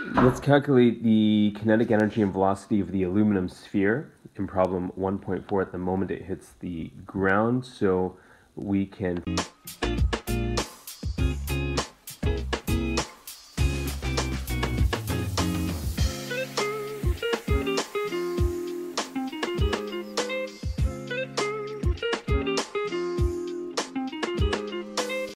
Let's calculate the kinetic energy and velocity of the aluminum sphere in problem 1.4 at the moment it hits the ground. So we can